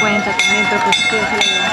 cuenta también, pero pues